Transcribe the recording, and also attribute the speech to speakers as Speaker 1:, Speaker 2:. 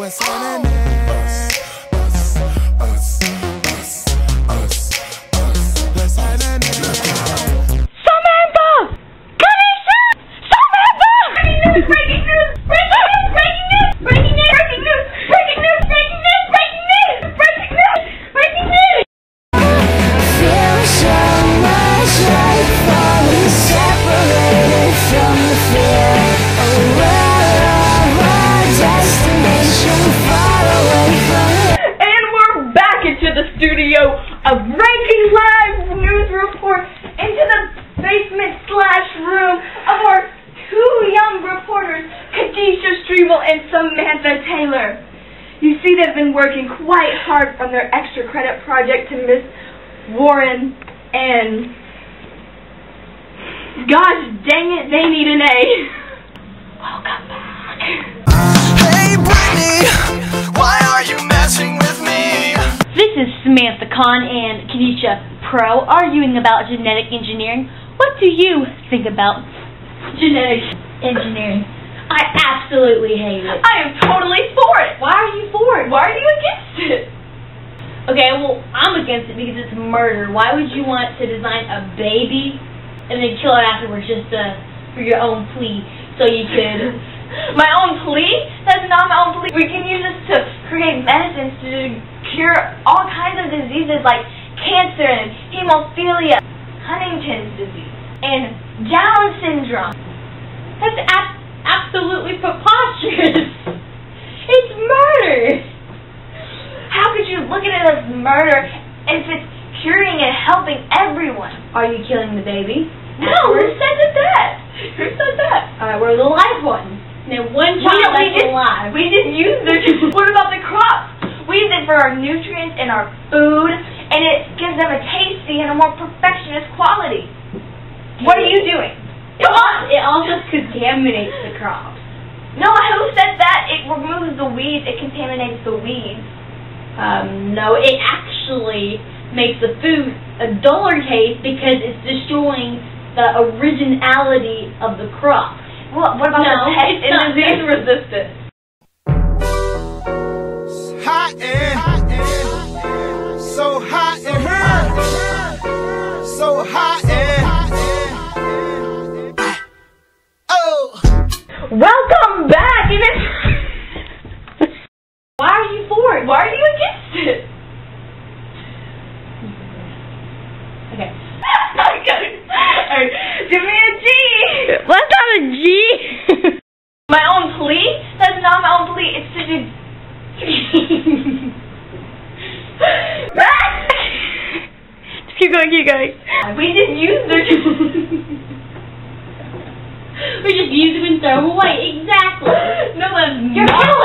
Speaker 1: What's on the next?
Speaker 2: And Samantha Taylor. You see they've been working quite hard on their extra credit project to Miss Warren and gosh dang it, they need an A. Welcome back.
Speaker 3: Hey Brittany, why are you messing with me?
Speaker 4: This is Samantha Kahn and Kenisha Pro arguing about genetic engineering. What do you think about genetic engineering? I absolutely hate it.
Speaker 2: I am totally for it. Why are you for it? Why are you against it?
Speaker 4: Okay, well, I'm against it because it's murder. Why would you want to design a baby and then kill it afterwards just uh, for your own plea so you could...
Speaker 2: My own plea? That's not my own plea. We can use this to create medicines to cure all kinds of diseases like cancer and hemophilia, Huntington's disease, and Down syndrome.
Speaker 4: That's ab- absolutely preposterous. it's murder.
Speaker 2: How could you look at it as murder if it's curing and helping everyone?
Speaker 4: Are you killing the baby?
Speaker 2: No, who said that? that? Who said that?
Speaker 4: Alright, we're the live ones. Now one
Speaker 2: We,
Speaker 4: child
Speaker 2: don't- we
Speaker 4: that's
Speaker 2: just,
Speaker 4: alive.
Speaker 2: we just use their. what about the crops? We use it for our nutrients and our food, and it gives them a tasty and a more perfectionist quality. What are you doing? Come on!
Speaker 4: It also contaminates the crops.
Speaker 2: No, who said that? It removes the weeds. It contaminates the weeds.
Speaker 4: Um, no, it actually makes the food a duller taste because it's destroying the originality of the crop.
Speaker 2: What, what about
Speaker 4: No,
Speaker 2: the pest
Speaker 4: it's
Speaker 2: and disease resistance?
Speaker 3: Hot in, so hot in here, so hot
Speaker 4: Okay.
Speaker 2: Alright, Give me a G!
Speaker 4: What's not a G?
Speaker 2: My own plea? That's not my own plea. It's to do.
Speaker 4: Just keep going, keep going.
Speaker 2: we just use their.
Speaker 4: We just use them and throw them away. Exactly.
Speaker 2: no, that's not-.